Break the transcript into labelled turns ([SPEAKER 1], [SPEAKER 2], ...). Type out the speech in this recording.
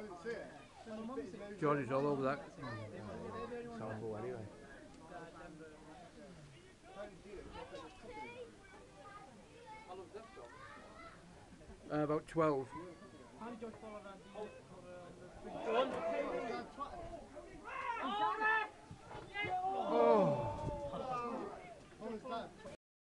[SPEAKER 1] I didn't see it. George all over that.
[SPEAKER 2] Sample anyway.
[SPEAKER 1] Uh, about 12.